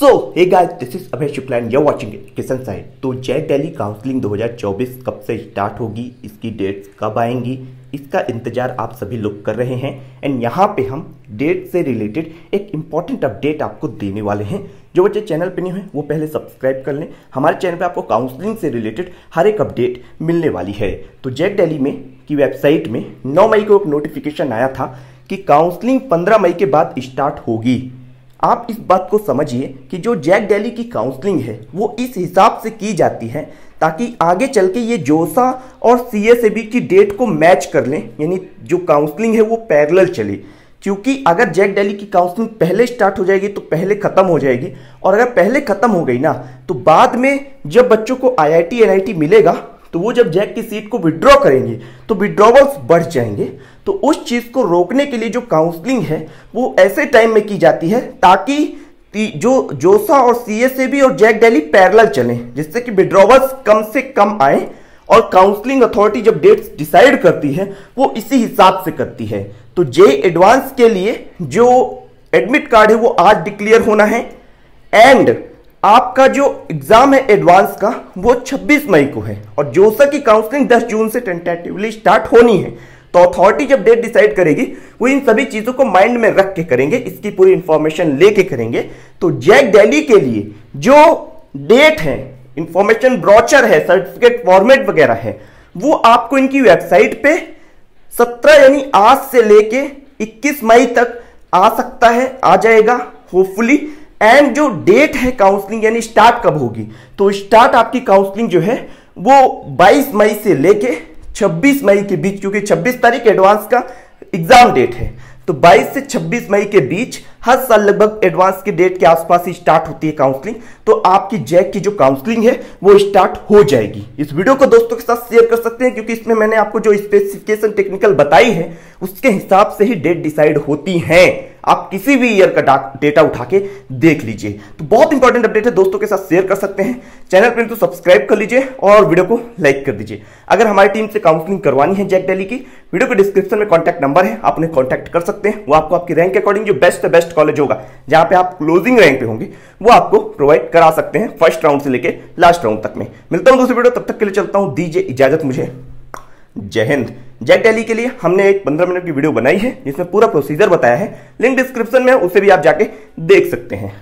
So hey guys this is Abhay Shukla and you watching education site तो जय Delhi counselling 2024 कब से start होगी? इसकी डेट्स कब आएँगी? इसका इंतज़ार आप सभी लोग कर रहे हैं। एंड यहाँ पे हम डेट से रिलेटेड एक इंपॉर्टेंट अपडेट आपको देने वाले हैं। जो बच्चे चैनल पे नहीं हुए, वो पहले सब्सक्राइब कर लें। हमारे चैनल पे आपको काउंसलिंग से रिलेटेड हर एक अपडेट मिलने वाली है। तो जेक दिल्ली में की वेबसाइट में 9 मई को एक नोटिफिकेशन आया था कि काउंसलिंग 15 मई के बाद स्टार्ट होगी। आप इस बात को समझिए कि जो जैक डेली की काउंसलिंग है, वो इस हिसाब से की जाती है ताकि आगे चल के ये जोसा और सी एस की डेट को मैच कर लें, यानी जो काउंसलिंग है वो पैरेलल चले। क्योंकि अगर जैक डेली की काउंसलिंग पहले स्टार्ट हो जाएगी तो पहले खत्म हो जाएगी। और अगर पहले खत्म हो गई ना तो बाद में जब बच्चों को आई आई एनआईटी मिलेगा तो वो जब जैक की सीट को विड्रॉ करेंगे तो विड्रॉवल्स बढ़ जाएँगे। तो उस चीज़ को रोकने के लिए जो काउंसलिंग है, वो ऐसे टाइम में की जाती है ताकि जो जोसा और सीएसएबी और जैक डेली पैरल चले, जिससे कि विड्रॉवल्स कम से कम आए और काउंसलिंग अथॉरिटी जब डेट्स डिसाइड करती है, वो इसी हिसाब से करती है। तो जे एडवांस के लिए जो एडमिट कार्ड है, वो आज डिक्लेयर होना है। एंड आपका जो एग्ज़ाम है एडवांस का, वो 26 मई को है। और जोसा की काउंसलिंग 10 जून से टेंटेटिवली स्टार्ट होनी है। तो अथॉरिटी जब डेट डिसाइड करेगी, वो इन सभी चीज़ों को माइंड में रख के करेंगे, इसकी पूरी इंफॉर्मेशन लेके करेंगे। तो जैक दिल्ली के लिए जो डेट है इंफॉर्मेशन ब्रॉचर है सर्टिफिकेट फॉर्मेट वगैरह है, वो आपको इनकी वेबसाइट पे 17 यानी आज से लेके 21 मई तक आ सकता है, आ जाएगा होपफुली एंड जो डेट है काउंसलिंग यानी स्टार्ट कब होगी? तो स्टार्ट आपकी काउंसलिंग जो है, वो 22 मई से लेके 26 मई के बीच, क्योंकि 26 तारीख एडवांस का एग्ज़ाम डेट है। तो 22 से 26 मई के बीच, हर साल लगभग एडवांस के डेट के आसपास ही स्टार्ट होती है काउंसलिंग तो आपकी जैक की जो काउंसलिंग है, वो स्टार्ट हो जाएगी। इस वीडियो को दोस्तों के साथ शेयर कर सकते हैं, क्योंकि इसमें मैंने आपको जो स्पेसिफिकेशन टेक्निकल बताई है, उसके हिसाब से ही डेट डिसाइड होती है। आप किसी भी ईयर का डेटा उठा के देख लीजिए। तो बहुत इंपॉर्टेंट अपडेट है, दोस्तों के साथ शेयर कर सकते हैं। चैनल पर तो सब्सक्राइब कर लीजिए और वीडियो को लाइक कर दीजिए। अगर हमारी टीम से काउंसलिंग करवानी है जैक डेली की वीडियो के डिस्क्रिप्शन में कॉन्टैक्ट नंबर है, आप उन्हें कॉन्टैक्ट कर सकते हैं। वो आपको आपकी रैंक के अकॉर्डिंग जो बेस्ट बेस्ट कॉलेज होगा, जहाँ पे आप क्लोजिंग रैंक पे होंगे, वो आपको प्रोवाइड करा सकते हैं फ़र्स्ट राउंड से लेकर लास्ट राउंड तक में। मिलता हूँ दूसरी वीडियो, तब तक के लिए चलता हूँ। दीजिए इजाज़त मुझे। जय हिंद। जैक डेली के लिए हमने एक पंद्रह मिनट की वीडियो बनाई है, जिसमें पूरा प्रोसीजर बताया है। लिंक डिस्क्रिप्शन में उसे भी आप जाके देख सकते हैं।